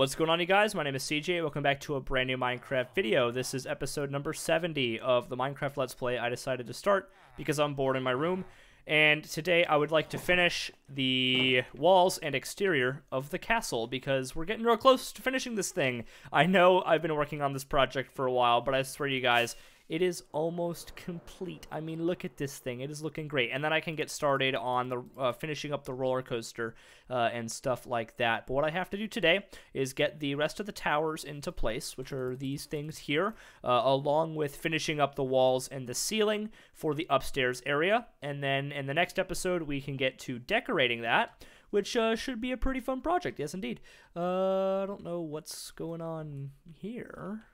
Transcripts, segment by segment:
What's going on, you guys? My name is CJ. Welcome back to a brand new Minecraft video. This is episode number 70 of the Minecraft Let's Play I decided to start because I'm bored in my room. And today I would like to finish the walls and exterior of the castle because we're getting real close to finishing this thing. I know I've been working on this project for a while, but I swear to you guys, it is almost complete. I mean, look at this thing. It is looking great. And then I can get started on the uh, finishing up the roller coaster uh, and stuff like that. But what I have to do today is get the rest of the towers into place, which are these things here, uh, along with finishing up the walls and the ceiling for the upstairs area. And then in the next episode, we can get to decorating that which uh, should be a pretty fun project. Yes, indeed. Uh, I don't know what's going on here.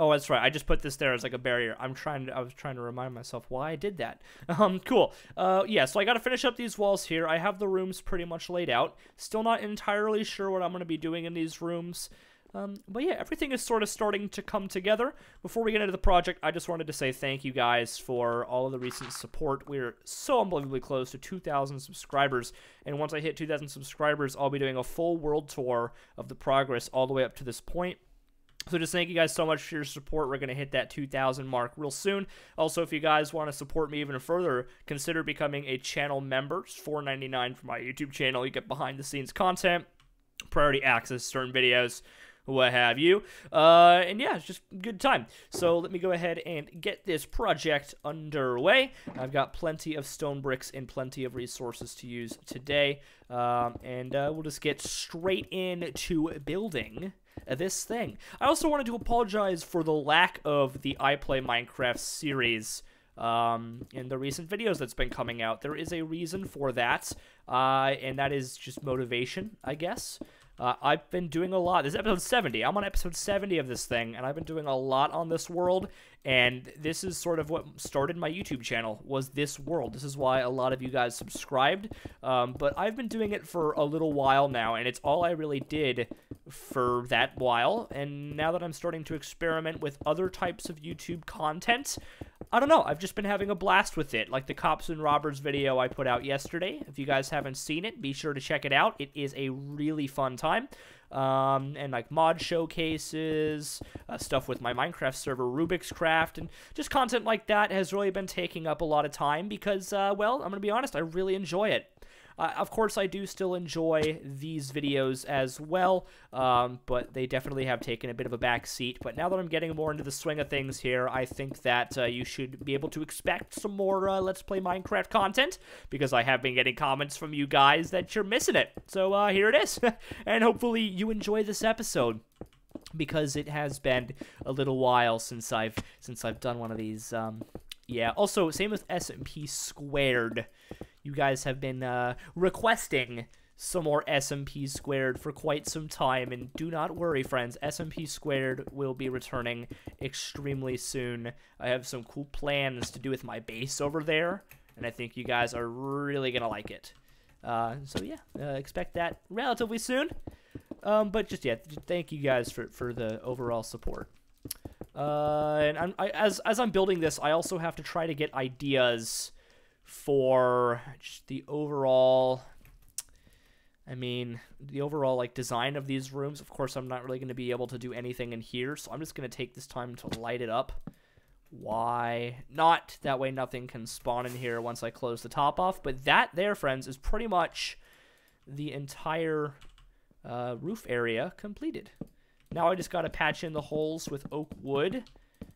Oh, that's right. I just put this there as like a barrier. I'm trying to, I was trying to remind myself why I did that. Um, cool. Uh, yeah, so I got to finish up these walls here. I have the rooms pretty much laid out. Still not entirely sure what I'm going to be doing in these rooms. Um, but yeah, everything is sort of starting to come together. Before we get into the project, I just wanted to say thank you guys for all of the recent support. We're so unbelievably close to 2,000 subscribers, and once I hit 2,000 subscribers, I'll be doing a full world tour of the progress all the way up to this point. So just thank you guys so much for your support. We're going to hit that 2,000 mark real soon. Also, if you guys want to support me even further, consider becoming a channel member. It's $4.99 for my YouTube channel. You get behind the scenes content, priority access to certain videos, what have you. Uh, and yeah, it's just good time. So let me go ahead and get this project underway. I've got plenty of stone bricks and plenty of resources to use today. Um, and uh, we'll just get straight into building this thing. I also wanted to apologize for the lack of the I Play Minecraft series um, in the recent videos that's been coming out. There is a reason for that, uh, and that is just motivation, I guess. Uh, I've been doing a lot. This is episode 70. I'm on episode 70 of this thing, and I've been doing a lot on this world. And this is sort of what started my YouTube channel was this world. This is why a lot of you guys subscribed. Um, but I've been doing it for a little while now, and it's all I really did for that while. And now that I'm starting to experiment with other types of YouTube content, I don't know. I've just been having a blast with it. Like the Cops and Robbers video I put out yesterday. If you guys haven't seen it, be sure to check it out. It is a really fun time. Um, and like mod showcases, uh, stuff with my Minecraft server, Rubik's Craft, and just content like that has really been taking up a lot of time because, uh, well, I'm to be honest, I really enjoy it. Uh, of course, I do still enjoy these videos as well, um, but they definitely have taken a bit of a back seat. But now that I'm getting more into the swing of things here, I think that uh, you should be able to expect some more uh, Let's Play Minecraft content, because I have been getting comments from you guys that you're missing it. So uh, here it is, and hopefully you enjoy this episode because it has been a little while since I've since I've done one of these. Um, yeah. Also, same with SMP squared you guys have been uh, requesting some more SMP squared for quite some time, and do not worry, friends. SMP squared will be returning extremely soon. I have some cool plans to do with my base over there, and I think you guys are really gonna like it. Uh, so yeah, uh, expect that relatively soon. Um, but just yeah, thank you guys for for the overall support. Uh, and I, as as I'm building this, I also have to try to get ideas for just the overall I mean, the overall like design of these rooms. Of course, I'm not really going to be able to do anything in here, so I'm just going to take this time to light it up. Why not? That way nothing can spawn in here once I close the top off. But that there, friends, is pretty much the entire uh, roof area completed. Now I just got to patch in the holes with oak wood.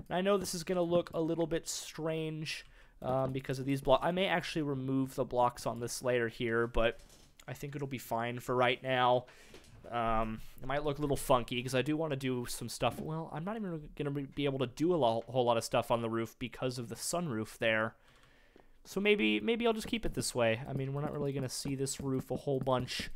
And I know this is going to look a little bit strange um, because of these blocks. I may actually remove the blocks on this layer here, but I think it'll be fine for right now. Um, it might look a little funky because I do want to do some stuff. Well, I'm not even going to be able to do a lot, whole lot of stuff on the roof because of the sunroof there. So maybe maybe I'll just keep it this way. I mean, we're not really going to see this roof a whole bunch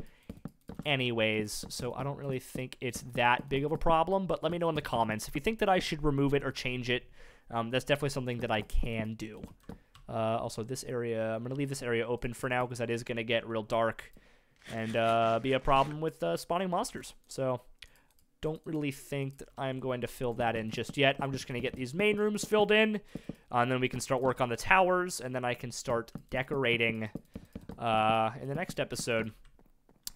anyways, so I don't really think it's that big of a problem, but let me know in the comments. If you think that I should remove it or change it, um, that's definitely something that I can do. Uh, also, this area, I'm going to leave this area open for now because that is going to get real dark and uh, be a problem with uh, spawning monsters. So, don't really think that I'm going to fill that in just yet. I'm just going to get these main rooms filled in, uh, and then we can start work on the towers, and then I can start decorating uh, in the next episode.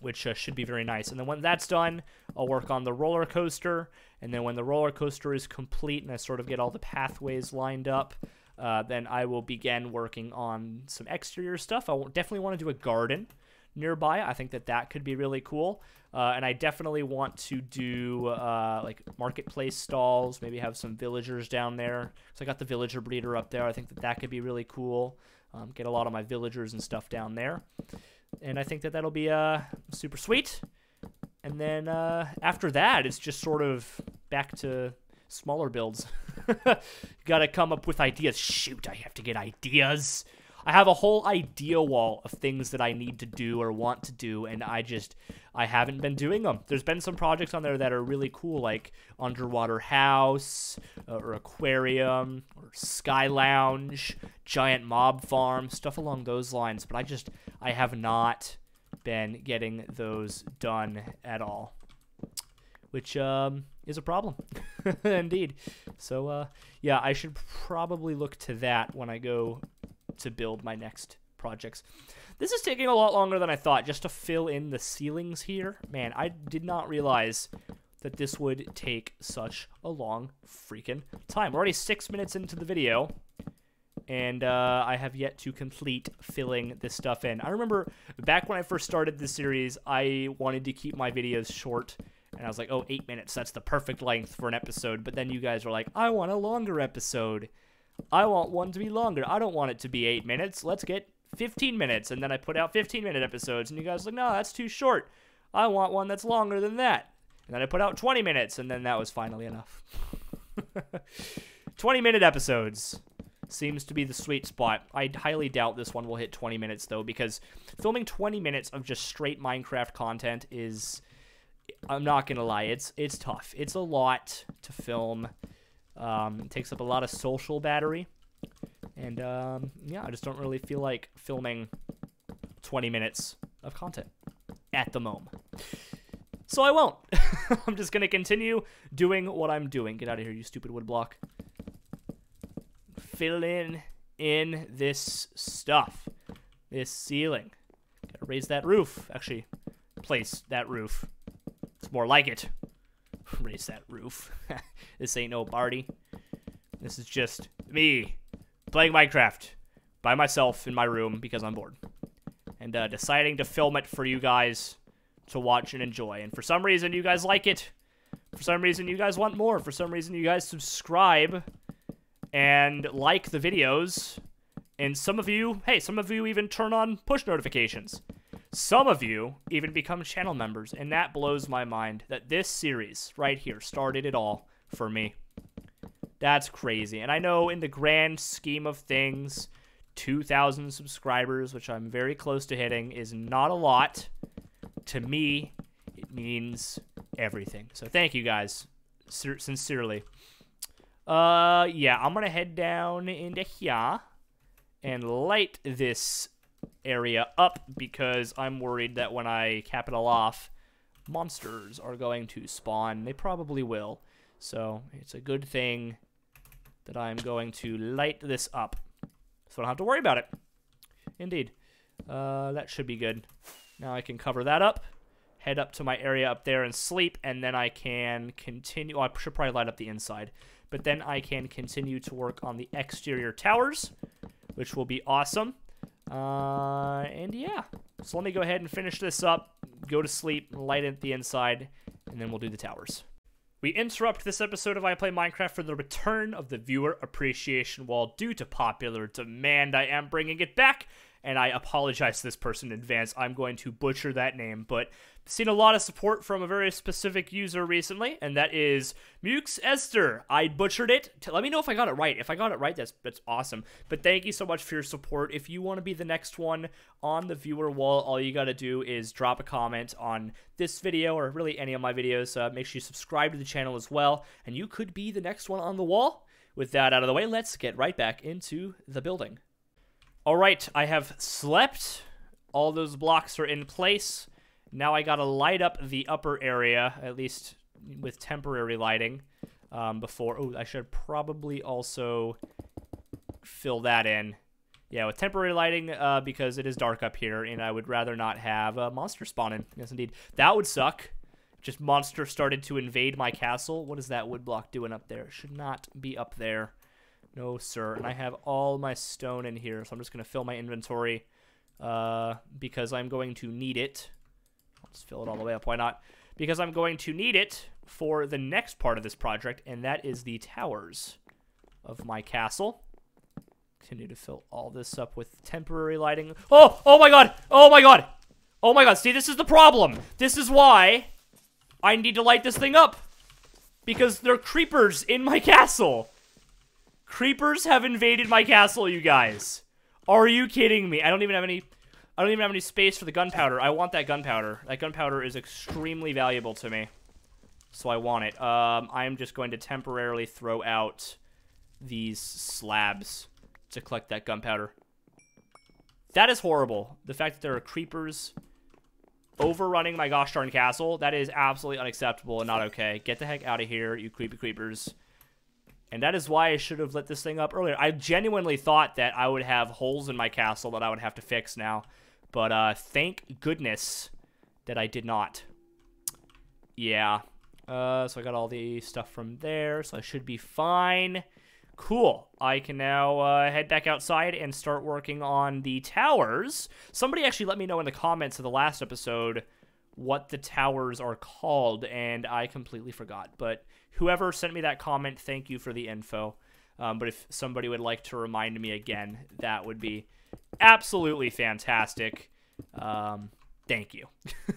Which uh, should be very nice. And then when that's done, I'll work on the roller coaster. And then when the roller coaster is complete and I sort of get all the pathways lined up, uh, then I will begin working on some exterior stuff. I definitely want to do a garden nearby. I think that that could be really cool. Uh, and I definitely want to do uh, like marketplace stalls, maybe have some villagers down there. So I got the villager breeder up there. I think that that could be really cool. Um, get a lot of my villagers and stuff down there. And I think that that'll be uh, super sweet. And then uh, after that, it's just sort of back to smaller builds. Gotta come up with ideas. Shoot, I have to get ideas. I have a whole idea wall of things that I need to do or want to do, and I just I haven't been doing them. There's been some projects on there that are really cool, like underwater house uh, or aquarium or sky lounge, giant mob farm, stuff along those lines. But I just I have not been getting those done at all, which um, is a problem, indeed. So uh, yeah, I should probably look to that when I go to build my next projects. This is taking a lot longer than I thought just to fill in the ceilings here. Man, I did not realize that this would take such a long freaking time. We're already six minutes into the video, and uh, I have yet to complete filling this stuff in. I remember back when I first started this series, I wanted to keep my videos short, and I was like, oh, eight minutes, that's the perfect length for an episode. But then you guys were like, I want a longer episode. I want one to be longer. I don't want it to be eight minutes. Let's get 15 minutes. And then I put out 15 minute episodes, and you guys like, no, that's too short. I want one that's longer than that. And then I put out 20 minutes, and then that was finally enough. 20 minute episodes seems to be the sweet spot. I highly doubt this one will hit 20 minutes, though, because filming 20 minutes of just straight Minecraft content is. I'm not gonna lie, it's it's tough. It's a lot to film. Um, it takes up a lot of social battery. And um, yeah, I just don't really feel like filming 20 minutes of content at the moment. So I won't. I'm just going to continue doing what I'm doing. Get out of here, you stupid woodblock. Fill in in this stuff. This ceiling. Gotta raise that roof. Actually, place that roof. It's more like it. Raise that roof. this ain't no party. This is just me playing Minecraft by myself in my room because I'm bored. And uh, deciding to film it for you guys to watch and enjoy. And for some reason, you guys like it. For some reason, you guys want more. For some reason, you guys subscribe and like the videos. And some of you, hey, some of you even turn on push notifications. Some of you even become channel members, and that blows my mind that this series right here started it all for me. That's crazy. And I know in the grand scheme of things, 2,000 subscribers, which I'm very close to hitting, is not a lot. To me, it means everything. So thank you guys, sincerely. Uh, yeah, I'm gonna head down into here and light this area up because I'm worried that when I cap it all off, monsters are going to spawn. They probably will. So it's a good thing that I'm going to light this up so I don't have to worry about it. Indeed. Uh, that should be good. Now I can cover that up, head up to my area up there and sleep, and then I can continue. Oh, I should probably light up the inside. But then I can continue to work on the exterior towers, which will be awesome. Uh, and yeah, so let me go ahead and finish this up, go to sleep, light it the inside, and then we'll do the towers. We interrupt this episode of I Play Minecraft for the return of the viewer appreciation wall due to popular demand. I am bringing it back, and I apologize to this person in advance. I'm going to butcher that name, but seen a lot of support from a very specific user recently, and that is Mukes Esther. I butchered it. Let me know if I got it right. If I got it right, that's that's awesome. But thank you so much for your support. If you want to be the next one on the viewer wall, all you got to do is drop a comment on this video or really any of my videos. Uh, make sure you subscribe to the channel as well, and you could be the next one on the wall. With that out of the way, let's get right back into the building. All right, I have slept. All those blocks are in place. Now I gotta light up the upper area, at least with temporary lighting, um, before... Oh, I should probably also fill that in, Yeah, with temporary lighting, uh, because it is dark up here, and I would rather not have a monster spawning. Yes, indeed. That would suck. Just monster started to invade my castle. What is that wood block doing up there? It should not be up there. No, sir. And I have all my stone in here, so I'm just going to fill my inventory uh, because I'm going to need it. Let's fill it all the way up. Why not? Because I'm going to need it for the next part of this project, and that is the towers of my castle. Continue to fill all this up with temporary lighting. Oh, oh my god! Oh my god! Oh my god, see, this is the problem. This is why I need to light this thing up. Because there are creepers in my castle. Creepers have invaded my castle, you guys. Are you kidding me? I don't even have any... I don't even have any space for the gunpowder. I want that gunpowder. That gunpowder is extremely valuable to me. So I want it. Um, I'm just going to temporarily throw out these slabs to collect that gunpowder. That is horrible. The fact that there are creepers overrunning my gosh darn castle, that is absolutely unacceptable and not okay. Get the heck out of here, you creepy creepers. And that is why I should have lit this thing up earlier. I genuinely thought that I would have holes in my castle that I would have to fix now. But uh, thank goodness that I did not. Yeah. Uh, so I got all the stuff from there, so I should be fine. Cool. I can now uh, head back outside and start working on the towers. Somebody actually let me know in the comments of the last episode what the towers are called, and I completely forgot. But whoever sent me that comment, thank you for the info. Um, but if somebody would like to remind me again, that would be absolutely fantastic. Um, thank you.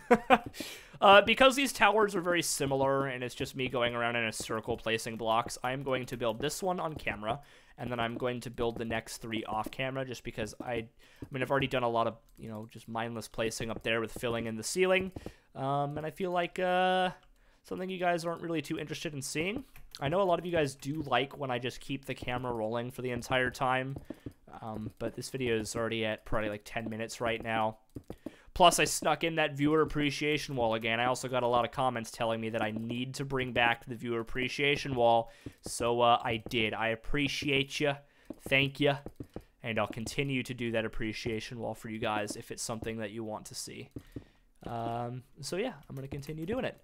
uh, because these towers are very similar and it's just me going around in a circle placing blocks, I'm going to build this one on camera and then I'm going to build the next three off camera just because I, I mean, I've already done a lot of, you know, just mindless placing up there with filling in the ceiling. Um, and I feel like uh, something you guys aren't really too interested in seeing. I know a lot of you guys do like when I just keep the camera rolling for the entire time. Um, but this video is already at probably like 10 minutes right now. Plus, I snuck in that viewer appreciation wall again. I also got a lot of comments telling me that I need to bring back the viewer appreciation wall. So uh, I did. I appreciate you. Thank you. And I'll continue to do that appreciation wall for you guys if it's something that you want to see. Um, so yeah, I'm going to continue doing it.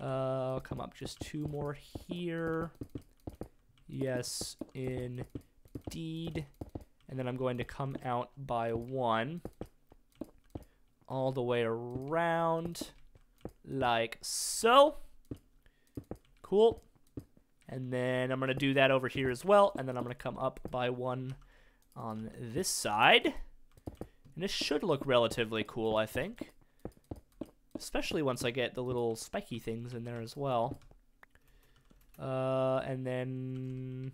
Uh, I'll come up just two more here. Yes, indeed. And then I'm going to come out by one all the way around like so. Cool. And then I'm going to do that over here as well. And then I'm going to come up by one on this side. And this should look relatively cool, I think. Especially once I get the little spiky things in there as well. Uh, and then...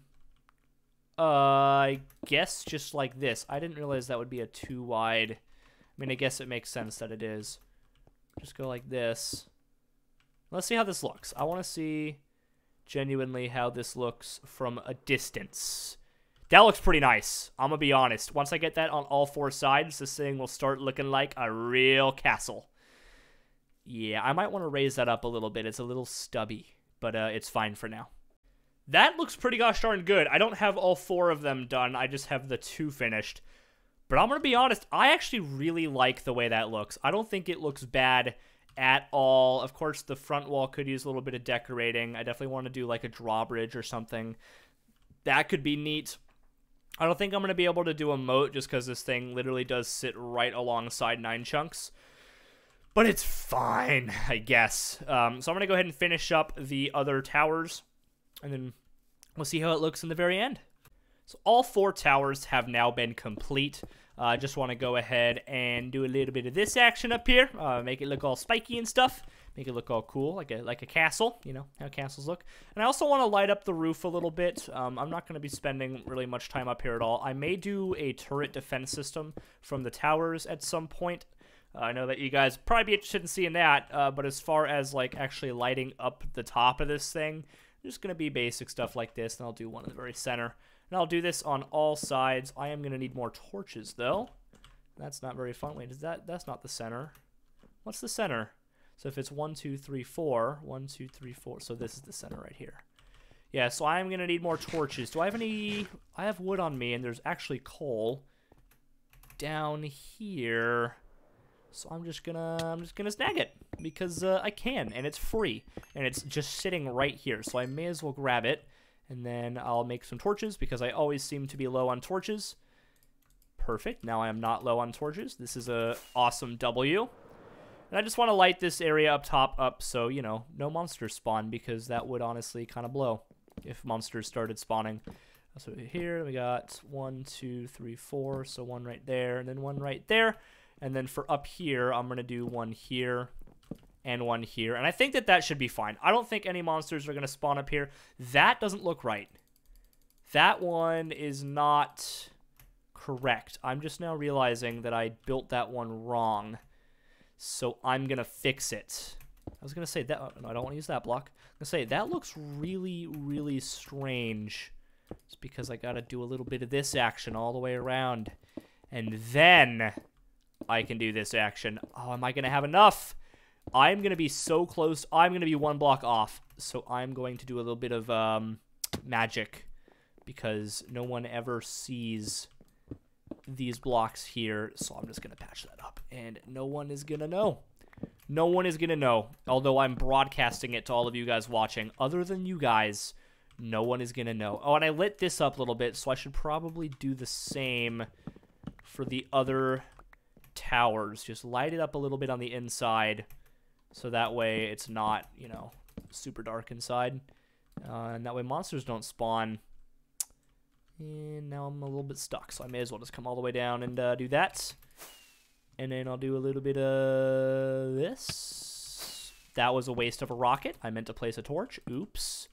Uh, I guess just like this. I didn't realize that would be a too wide I mean, I guess it makes sense that it is. Just go like this. Let's see how this looks. I want to see genuinely how this looks from a distance. That looks pretty nice. I'm going to be honest. Once I get that on all four sides, this thing will start looking like a real castle. Yeah, I might want to raise that up a little bit. It's a little stubby, but uh, it's fine for now. That looks pretty gosh darn good. I don't have all four of them done. I just have the two finished. But I'm going to be honest, I actually really like the way that looks. I don't think it looks bad at all. Of course, the front wall could use a little bit of decorating. I definitely want to do like a drawbridge or something. That could be neat. I don't think I'm going to be able to do a moat just because this thing literally does sit right alongside Nine Chunks. But it's fine, I guess. Um, so I'm going to go ahead and finish up the other towers. And then we'll see how it looks in the very end. So all four towers have now been complete. I uh, just want to go ahead and do a little bit of this action up here. Uh, make it look all spiky and stuff. Make it look all cool, like a like a castle. You know how castles look. And I also want to light up the roof a little bit. Um, I'm not going to be spending really much time up here at all. I may do a turret defense system from the towers at some point. Uh, I know that you guys probably be interested in seeing that, uh, but as far as like actually lighting up the top of this thing, there's going to be basic stuff like this, and I'll do one in the very center. And I'll do this on all sides. I am going to need more torches, though. That's not very fun. Wait, is that that's not the center? What's the center? So if it's one, two, three, four, one, two, three, four. So this is the center right here. Yeah, so I'm going to need more torches. Do I have any... I have wood on me, and there's actually coal down here. So I'm just gonna I'm just gonna snag it because uh, I can and it's free and it's just sitting right here. So I may as well grab it and then I'll make some torches because I always seem to be low on torches. Perfect. Now I am not low on torches. This is a awesome W. And I just want to light this area up top up so, you know, no monsters spawn because that would honestly kind of blow if monsters started spawning. So here we got one, two, three, four. So one right there and then one right there. And then for up here, I'm going to do one here and one here. And I think that that should be fine. I don't think any monsters are going to spawn up here. That doesn't look right. That one is not correct. I'm just now realizing that I built that one wrong. So I'm going to fix it. I was going to say that. Oh, no, I don't want to use that block. I'm going to say that looks really, really strange. It's because I got to do a little bit of this action all the way around. And then I can do this action. Oh, am I going to have enough? I'm going to be so close. I'm going to be one block off. So I'm going to do a little bit of um, magic because no one ever sees these blocks here. So I'm just going to patch that up and no one is going to know. No one is going to know, although I'm broadcasting it to all of you guys watching. Other than you guys, no one is going to know. Oh, and I lit this up a little bit, so I should probably do the same for the other towers. Just light it up a little bit on the inside so that way it's not, you know, super dark inside. Uh, and that way monsters don't spawn. And now I'm a little bit stuck, so I may as well just come all the way down and uh, do that. And then I'll do a little bit of this. That was a waste of a rocket. I meant to place a torch. Oops.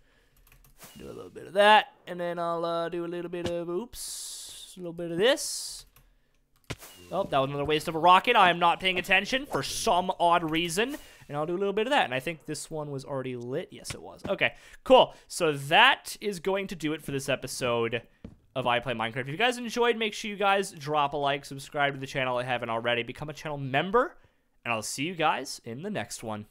Do a little bit of that. And then I'll uh, do a little bit of, oops, a little bit of this. Oh, that was another waste of a rocket. I am not paying attention for some odd reason. And I'll do a little bit of that. And I think this one was already lit. Yes, it was. Okay, cool. So that is going to do it for this episode of I Play Minecraft. If you guys enjoyed, make sure you guys drop a like, subscribe to the channel if you haven't already, become a channel member, and I'll see you guys in the next one.